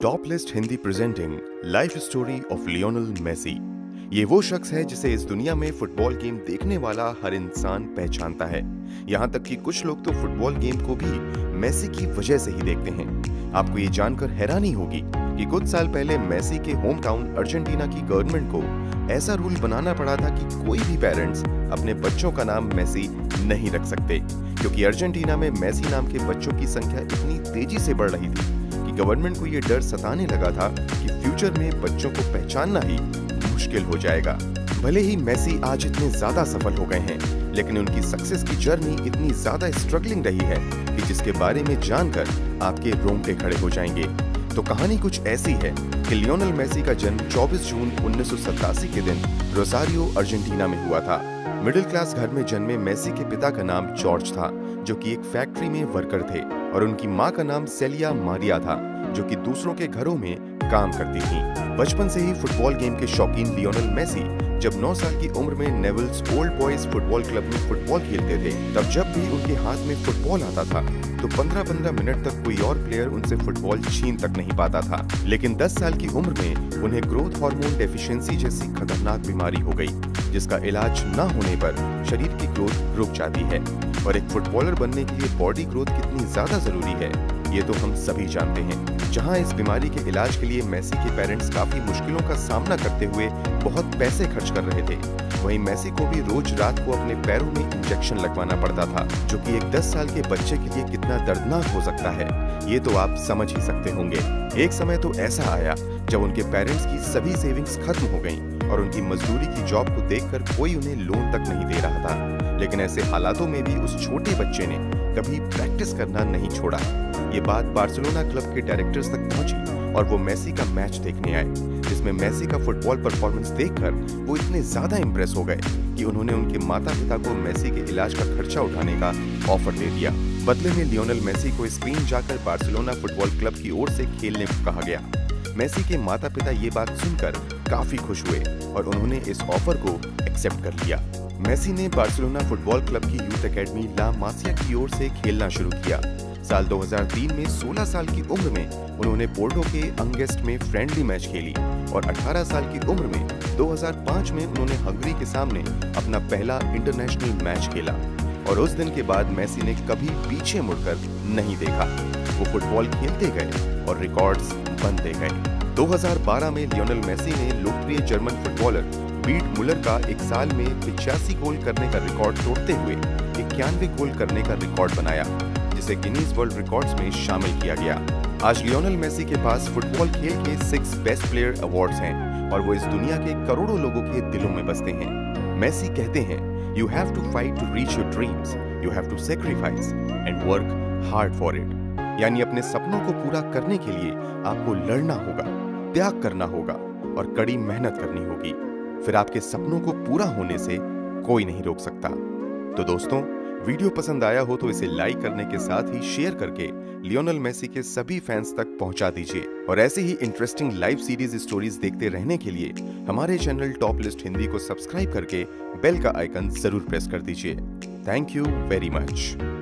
Top list Hindi presenting life story of Lionel Messi ये वो शख्स है जिसे इस दुनिया में फुटबॉल गेम देखने वाला हर इंसान पहचानता है। यहाँ तक कि कुछ लोग तो फुटबॉल गेम को भी मेसी की वजह से ही देखते हैं। आपको ये जानकर हैरानी होगी कि कुछ साल पहले मेसी के होम टाउन अर्जेंटीना की गवर्नमेंट को ऐसा रूल बनाना पड़ा था कि कोई भी पेरेंट्स अपने बच्चों का नाम मेसी नहीं रख सकते। क्योंकि अर्जेंटीना में मेसी नाम के बच्चों की संख्या इतनी तेज़ी से बढ़ रही थी। गवर्नमेंट को ये डर सताने लगा था कि फ्यूचर में बच्चों को पहचानना ही मुश्किल हो जाएगा। भले ही मेसी आज इतने ज़्यादा सफल हो गए हैं, लेकिन उनकी सक्सेस की जर्नी इतनी ज़्यादा स्ट्रगलिंग रही है कि जिसके बारे में जानकर आपके रोंगटे खड़े हो जाएँगे। तो कहानी कुछ ऐसी है कि लियोनल मेसी का जन्म 24 जून उन्नीस सौ सतासी के दिन रोसारियो, अर्जेंटीना में हुआ था। मिडिल क्लास घर में जन्मे मेसी के पिता का नाम जॉर्ज था, जो कि एक फैक्ट्री में वर्कर थे। और उनकी माँ का नाम सेलिया मारिया था, जो कि दूसरों के घरों में काम करती थी। बचपन से ही फुटबॉल गेम के शौकीन लियोनल मेसी जब 9 साल की उम्र में Newell's old boys football club में फुटबॉल खेलते थे, तब जब भी उनके हाथ में फुटबॉल आता था तो 15-15 मिनट तक कोई और प्लेयर उनसे फुटबॉल छीन तक नहीं पाता था। लेकिन 10 साल की उम्र में उन्हें ग्रोथ हार्मोन डेफिशिएंसी जैसी खतरनाक बीमारी हो गई। जिसका इलाज न होने पर शरीर की ग्रोथ रुक जाती है। और एक फुटबॉलर बनने के लिए बॉडी ग्रोथ कितनी ज़्यादा ज़रूरी है, ये तो हम सभी जानते हैं। जहाँ इस बीमारी के इलाज के लिए मेसी के पेरेंट्स काफ़ी मुश्किलों का सामना करते हुए बहुत पैसे खर्च कर रहे थे। वहीं मेसी को भी रोज रात को अपने पैरों में इंजेक्शन लगवाना पड़ता था, जो कि एक 10 साल के बच्चे के लिए कितना दर्दनाक हो सकता है। ये तो आप समझ ही सकते होंगे। एक समय तो ऐसा आया जब उनके पेरेंट्स की सभी सेविंग्स खत्म हो गईं। और उनकी मजदूरी की जॉब को देखकर कोई उन्हें लोन तक नहीं दे रहा था। लेकिन ऐसे हालातों में भी उस छोटे बच्चे ने कभी प्रैक्टिस करना नहीं छोड़ा। ये बात बार्सिलोना क्लब के डायरेक्टर्स तक पहुँची और वो मेसी का मैच देखने आए, जिसमें मेसी का फुटबॉल परफॉर्मेंस देखकर वो इतने ज़्यादा इम्प्रेस हो गए कि उन्होंने उनके माता पिता को मेसी के इलाज का खर्चा उठाने का ऑफ़र दे दिया। बदले में लियोनल मेसी को स्पेन जाकर बार्सिलोना फुटबॉल क्लब की ओर से खेलने को कहा गया। मेसी के माता पिता ये बात सुनकर काफ़ी खुश हुए और उन्होंने इस ऑफ़र को एक्सेप्ट कर लिया। मेसी ने बार्सिलोना फुटबॉल क्लब की यूथ एकेडमी ला मासिया की ओर से खेलना शुरू किया। साल 2003 में 16 साल की उम्र में उन्होंने पोर्टो के अंगेस्ट में फ्रेंडली मैच खेली और 18 साल की उम्र में 2005 में उन्होंने हंगरी के सामने अपना पहला इंटरनेशनल मैच खेला और उस दिन के बाद मेसी ने कभी पीछे मुड़कर नहीं देखा। वो फुटबॉल खेलते गए और रिकॉर्ड्स बनते गए। 2012 में लियोनल मेसी ने लोकप्रिय जर्मन फुटबॉलर बीट मुलर का एक साल में पिचासी गोल करने का रिकॉर्ड तोड़ते हुए इक्यानवे गोल करने का रिकॉर्ड बनाया, जिसे गिनीज वर्ल्ड रिकॉर्ड्स में शामिल किया गया। आज लियोनल मेसी के पास फुटबॉल खेल के सिक्स बेस्ट प्लेयर अवार्ड्स हैं और वो इस दुनिया के करोड़ों लोगों के दिलों में बसते हैं। मेसी कहते हैं you have to fight to reach your dreams you have to sacrifice and work hard for it यानी अपने सपनों को पूरा करने के लिए आपको लड़ना होगा। त्याग करना होगा और कड़ी मेहनत करनी होगी। फिर आपके सपनों को पूरा होने से कोई नहीं रोक सकता। तो दोस्तों, वीडियो पसंद आया हो तो इसे लाइक करने के साथ ही शेयर करके लियोनल मेसी के सभी फैंस तक पहुँचा दीजिए। और ऐसे ही इंटरेस्टिंग लाइव सीरीज़ स्टोरीज देखते रहने के लिए हमारे चैनल टॉप लिस्ट हिंदी को सब्सक्राइब करके बेल का आइकन ज़रूर प्रेस कर दीजिए। Thank you very much